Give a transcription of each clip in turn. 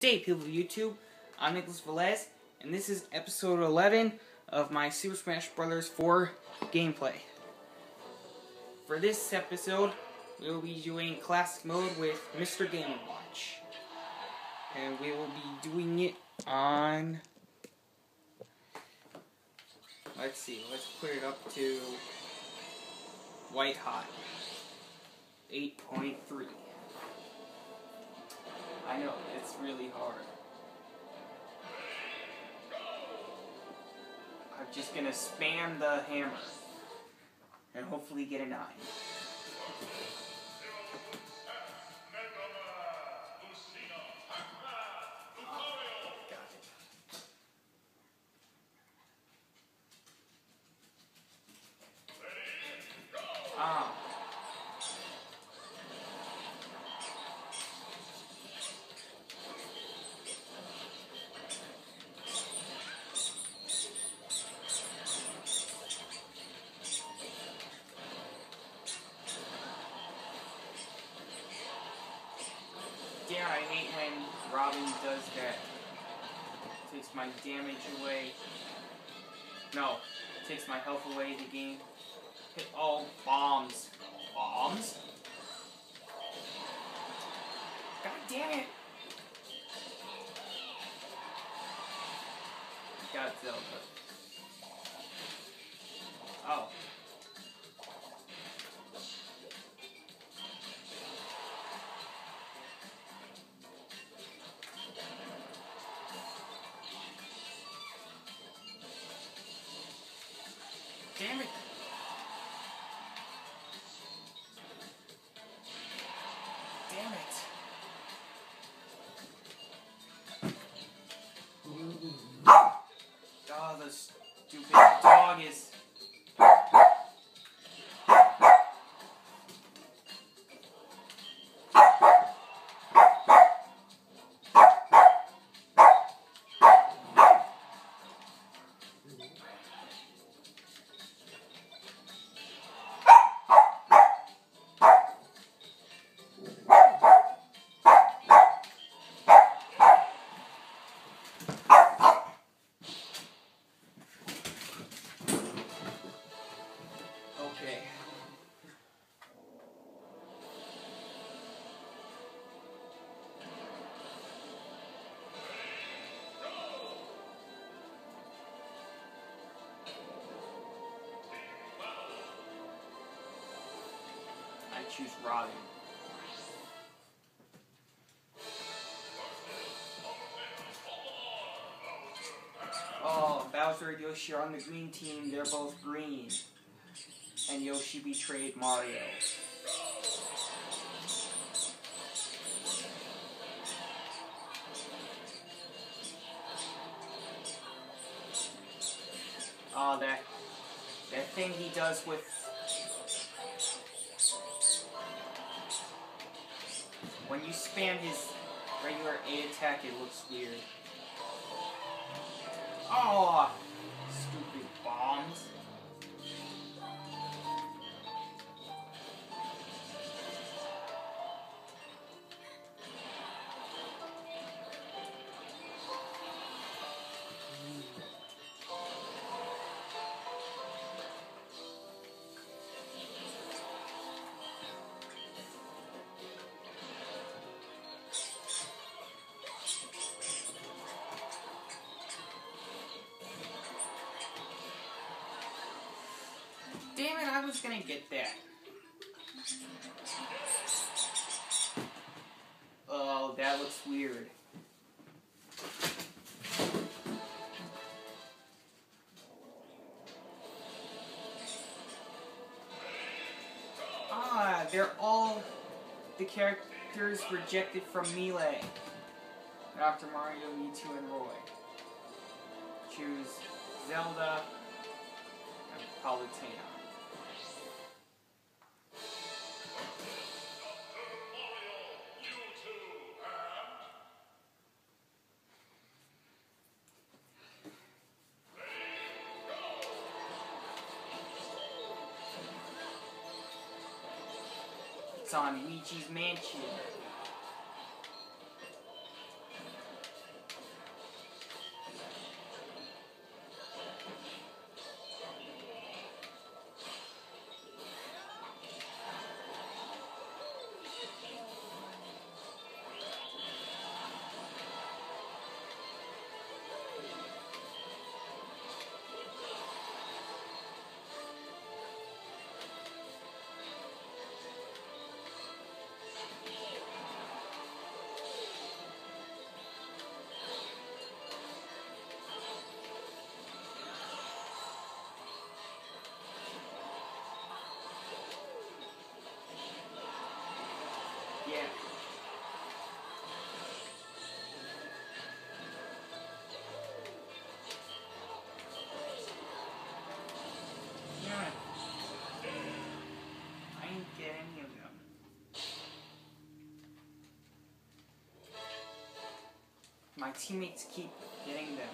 day, people of YouTube. I'm Nicholas Velez, and this is episode 11 of my Super Smash Bros. 4 gameplay. For this episode, we will be doing classic mode with Mr. Game & Watch. And we will be doing it on... Let's see, let's put it up to White Hot. 8.3. I know, it's really hard. I'm just gonna spam the hammer and hopefully get a 9. Got it. Ah. Yeah, I hate when Robin does that. Takes my damage away. No, takes my health away the game. Hit all bombs. Bombs? God damn it! Got Zelda. Oh. Choose Robin. Oh, Bowser and Yoshi are on the green team. They're both green and Yoshi betrayed Mario. Oh, that that thing he does with when you spam his regular A attack, it looks weird. Oh, Was gonna get that. Oh, that looks weird. Ah, they're all the characters rejected from Melee. After Mario, Mewtwo, and Roy. Choose Zelda and Palutena. Luigi's Mansion. My teammates keep getting them.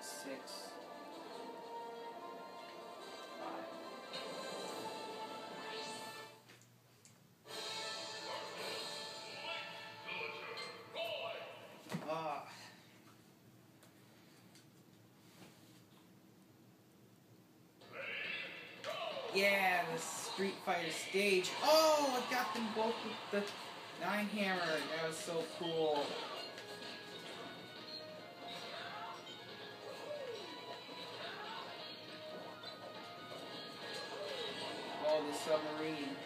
Six. Ah. Yeah, Street Fighter stage. Oh, I got them both with the nine hammer. That was so cool. Oh, the submarine.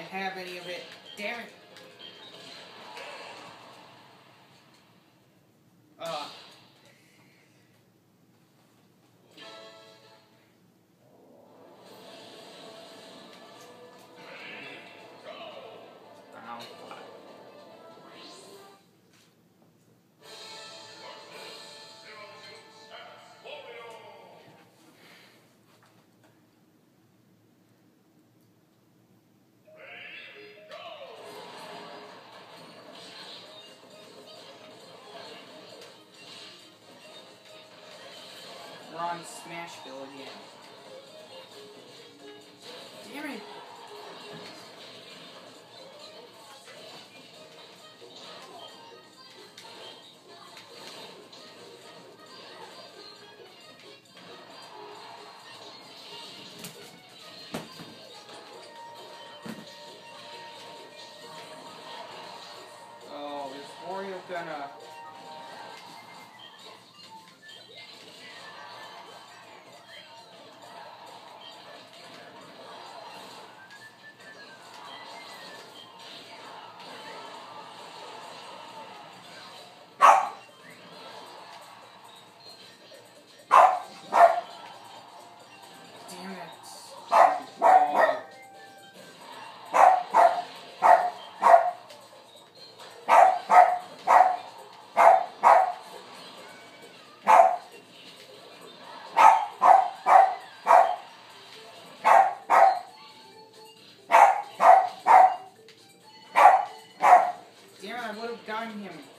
Have any of it. Damn on Smashville again. Gotten him.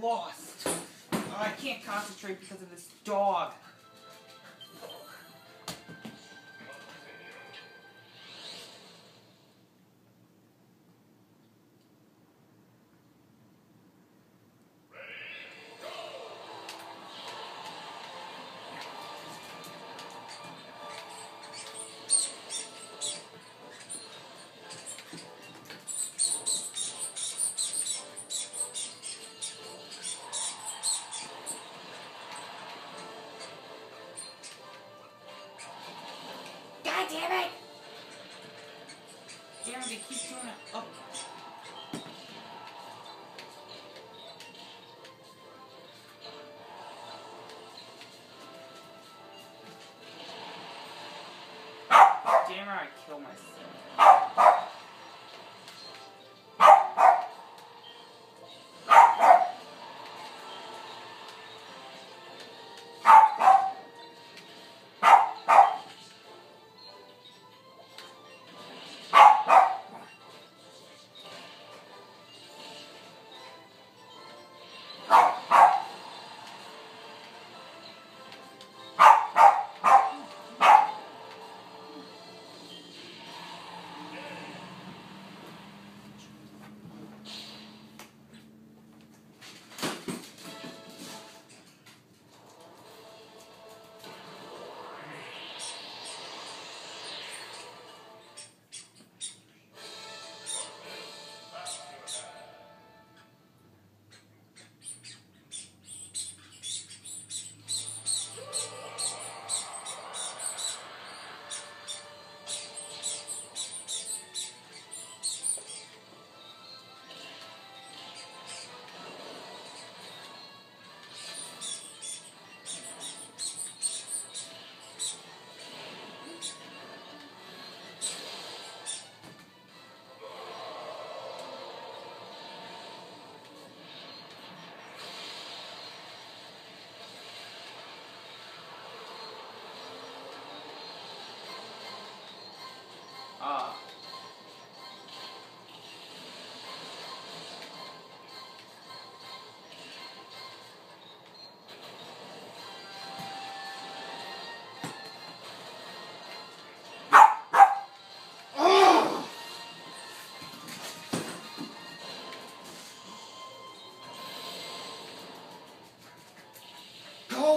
Lost. Oh, I can't concentrate because of this dog. Oh. Damn I killed myself.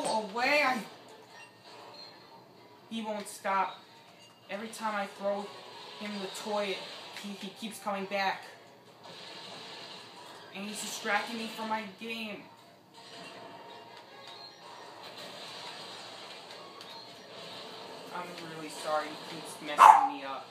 Away! I... He won't stop. Every time I throw him the toy, he, he keeps coming back. And he's distracting me from my game. I'm really sorry he keeps messing me up.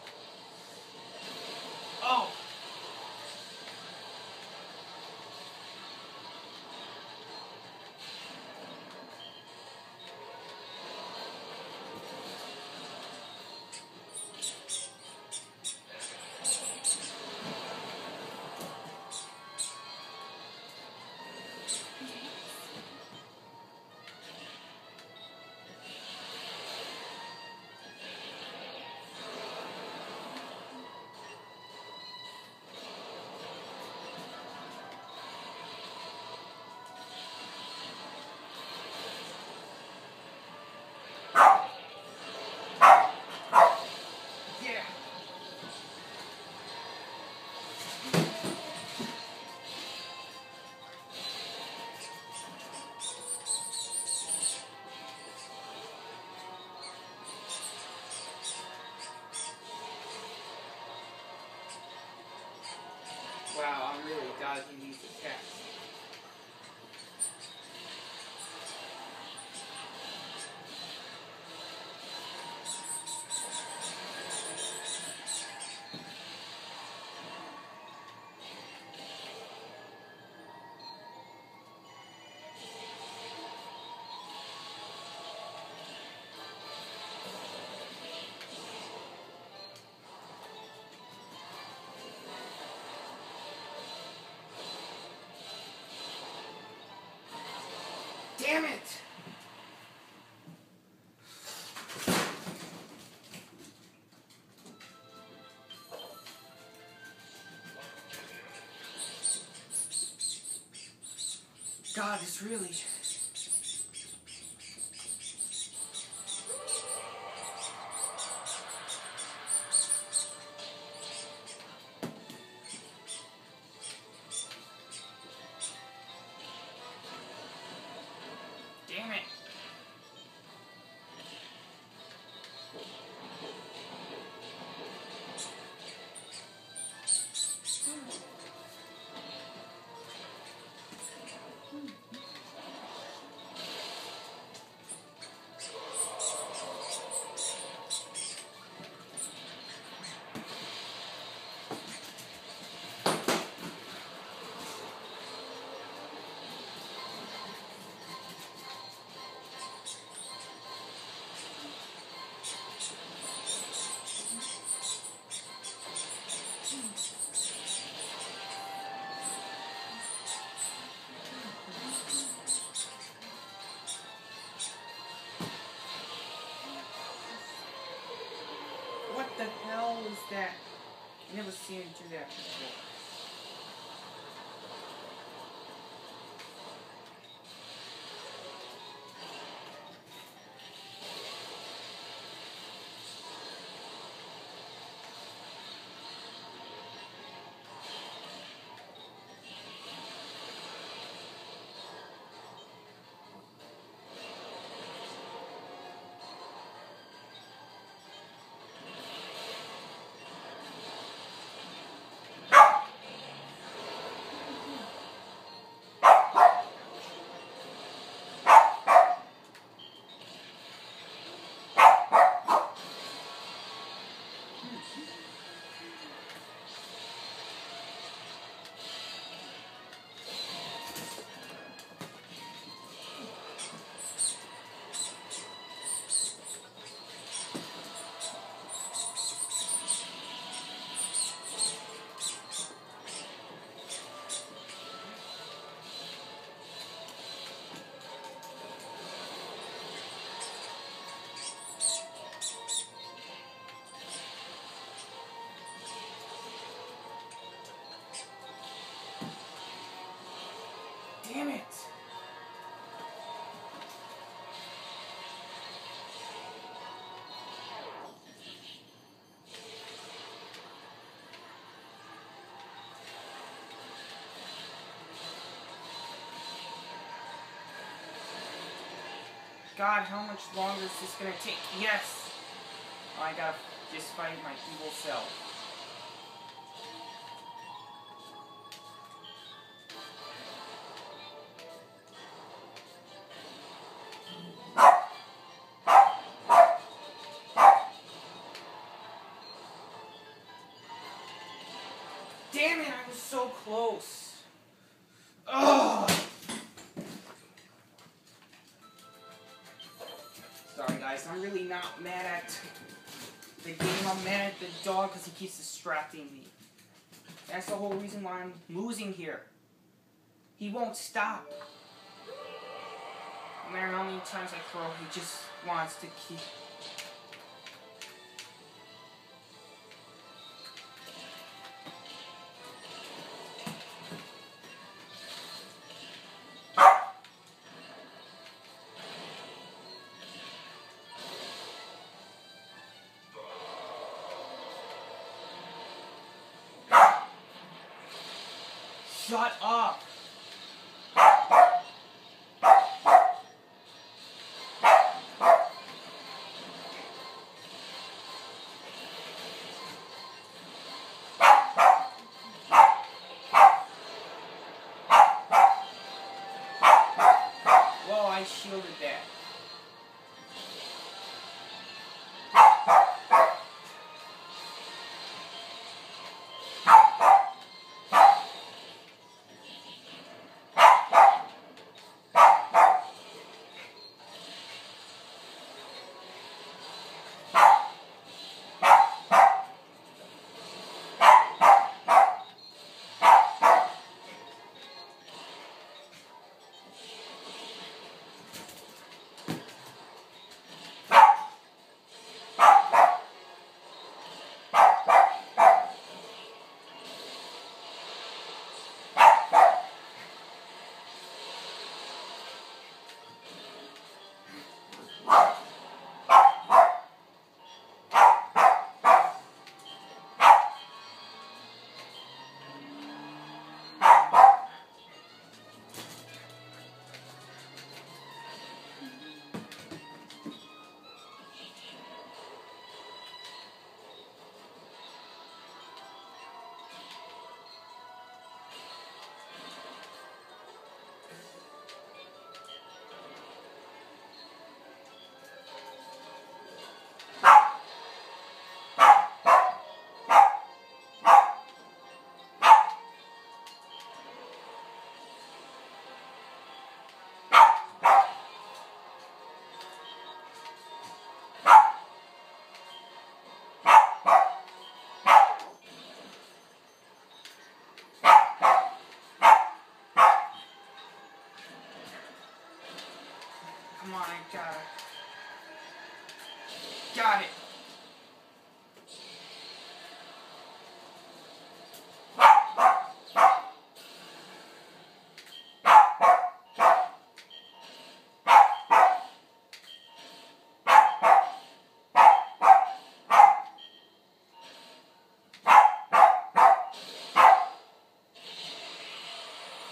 Damn it! God, this really. Never seen it before. God, how much longer is this gonna take? Yes! I gotta just fight my evil self. I'm mad at the dog because he keeps distracting me. That's the whole reason why I'm losing here. He won't stop. No matter how many times I throw, he just wants to keep. Shut up! Shielded on, I got it. Got it.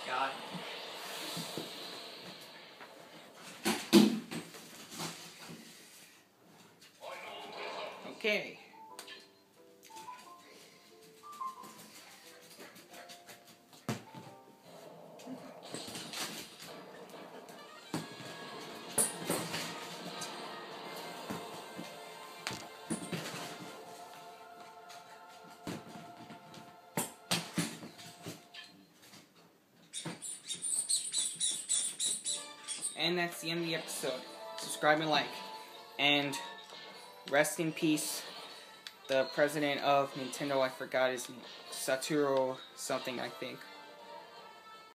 Got it. Okay. And that's the end of the episode. Subscribe and like. And rest in peace, the president of Nintendo. I forgot his name. Satoru something, I think.